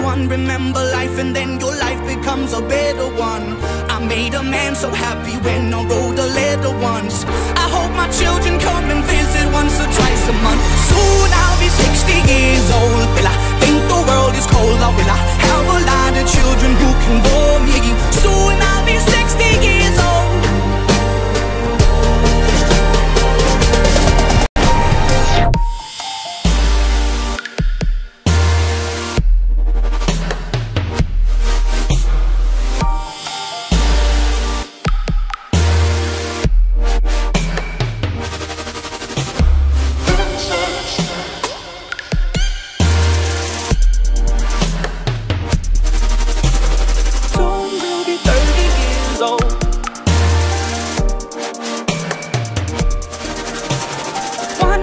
61. Remember life, and then your life becomes a better one. I made a man so happy when I wrote a letter once. I hope my children